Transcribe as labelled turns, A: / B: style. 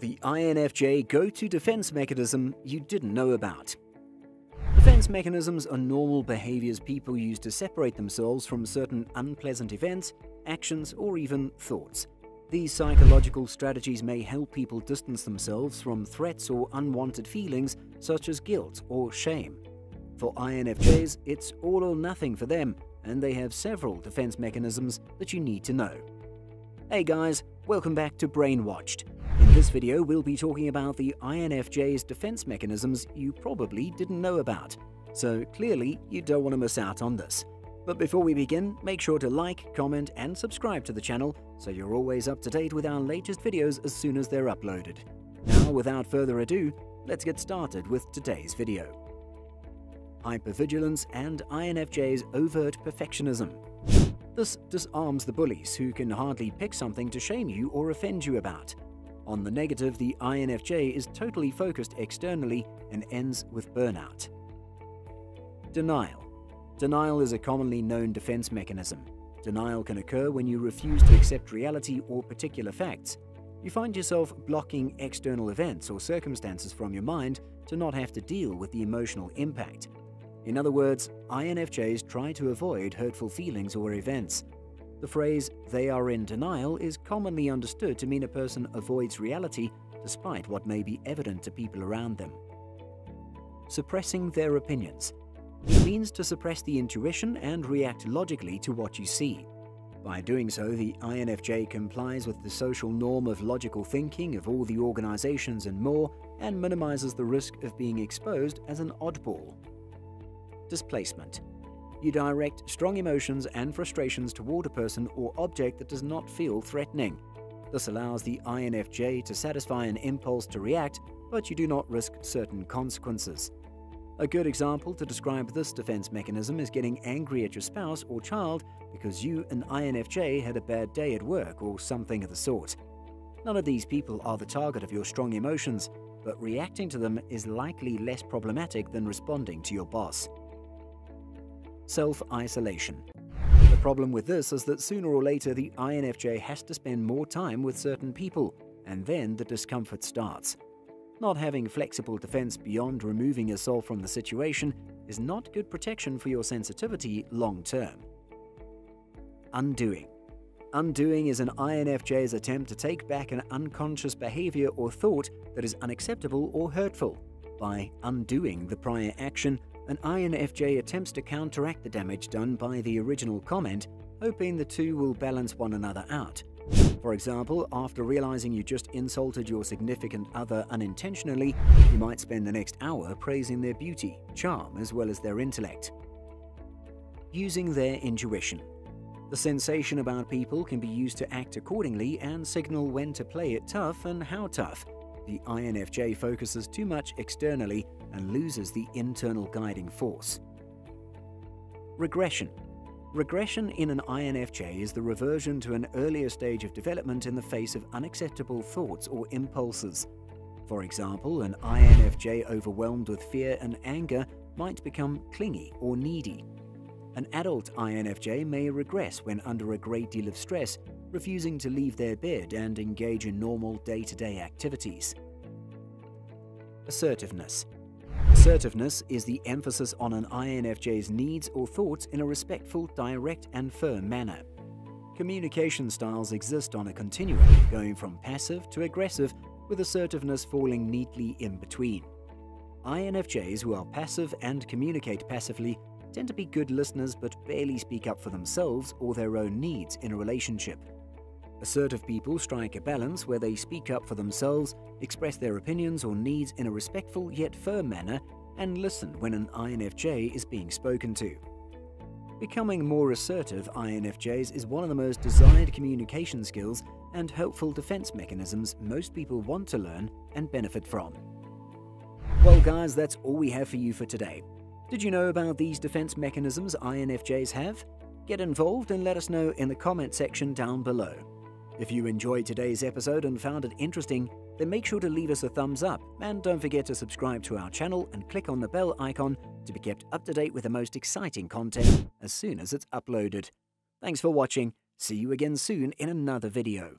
A: The INFJ go-to defense mechanism you didn't know about. Defense mechanisms are normal behaviors people use to separate themselves from certain unpleasant events, actions, or even thoughts. These psychological strategies may help people distance themselves from threats or unwanted feelings such as guilt or shame. For INFJs, it's all or nothing for them, and they have several defense mechanisms that you need to know. Hey guys, welcome back to Brainwatched. In this video, we'll be talking about the INFJ's defense mechanisms you probably didn't know about. So clearly, you don't want to miss out on this. But before we begin, make sure to like, comment, and subscribe to the channel so you're always up to date with our latest videos as soon as they're uploaded. Now, without further ado, let's get started with today's video. Hypervigilance and INFJ's overt perfectionism. This disarms the bullies who can hardly pick something to shame you or offend you about. On the negative, the INFJ is totally focused externally and ends with burnout. Denial. Denial is a commonly known defense mechanism. Denial can occur when you refuse to accept reality or particular facts. You find yourself blocking external events or circumstances from your mind to not have to deal with the emotional impact. In other words, INFJs try to avoid hurtful feelings or events. The phrase, they are in denial, is commonly understood to mean a person avoids reality despite what may be evident to people around them. Suppressing their opinions. It means to suppress the intuition and react logically to what you see. By doing so, the INFJ complies with the social norm of logical thinking of all the organizations and more, and minimizes the risk of being exposed as an oddball displacement. You direct strong emotions and frustrations toward a person or object that does not feel threatening. This allows the INFJ to satisfy an impulse to react, but you do not risk certain consequences. A good example to describe this defense mechanism is getting angry at your spouse or child because you, an INFJ, had a bad day at work or something of the sort. None of these people are the target of your strong emotions, but reacting to them is likely less problematic than responding to your boss self-isolation. The problem with this is that sooner or later the INFJ has to spend more time with certain people, and then the discomfort starts. Not having flexible defense beyond removing yourself from the situation is not good protection for your sensitivity long term. Undoing. Undoing is an INFJ's attempt to take back an unconscious behavior or thought that is unacceptable or hurtful. By undoing the prior action, an INFJ attempts to counteract the damage done by the original comment, hoping the two will balance one another out. For example, after realizing you just insulted your significant other unintentionally, you might spend the next hour praising their beauty, charm, as well as their intellect. Using their intuition. The sensation about people can be used to act accordingly and signal when to play it tough and how tough. The INFJ focuses too much externally and loses the internal guiding force. Regression Regression in an INFJ is the reversion to an earlier stage of development in the face of unacceptable thoughts or impulses. For example, an INFJ overwhelmed with fear and anger might become clingy or needy. An adult INFJ may regress when under a great deal of stress, refusing to leave their bed and engage in normal day-to-day -day activities. Assertiveness Assertiveness is the emphasis on an INFJ's needs or thoughts in a respectful, direct, and firm manner. Communication styles exist on a continuum, going from passive to aggressive, with assertiveness falling neatly in between. INFJs who are passive and communicate passively tend to be good listeners but barely speak up for themselves or their own needs in a relationship. Assertive people strike a balance where they speak up for themselves, express their opinions or needs in a respectful yet firm manner, and listen when an INFJ is being spoken to. Becoming more assertive INFJs is one of the most desired communication skills and helpful defense mechanisms most people want to learn and benefit from. Well guys, that's all we have for you for today. Did you know about these defense mechanisms INFJs have? Get involved and let us know in the comment section down below. If you enjoyed today's episode and found it interesting, then make sure to leave us a thumbs up and don't forget to subscribe to our channel and click on the bell icon to be kept up to date with the most exciting content as soon as it's uploaded. Thanks for watching. See you again soon in another video.